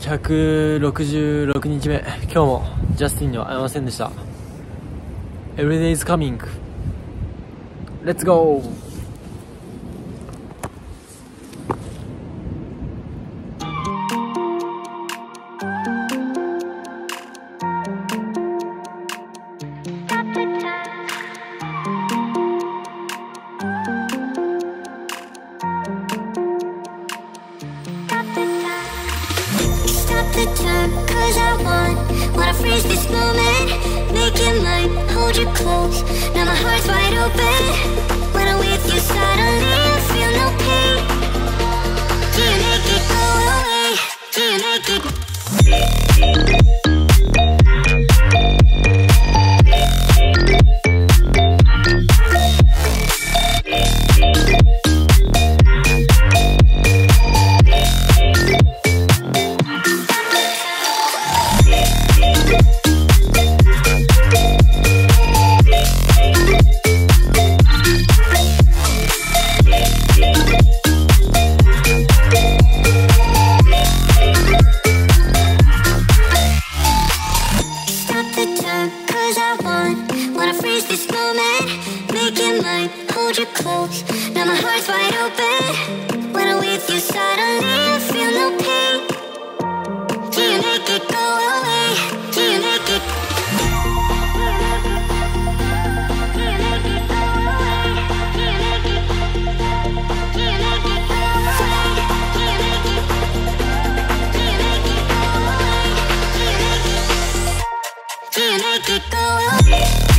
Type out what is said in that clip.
166日目今日もジャスティンには会えませんでした Everyday is coming Let's go! The time Cause I want Wanna freeze this moment Make it mine Hold you close Now my heart's wide open hold you close Now my heart's wide open. When I'm with you suddenly I feel no pain. Do you make it go away? Do you make it? Do you make it go away?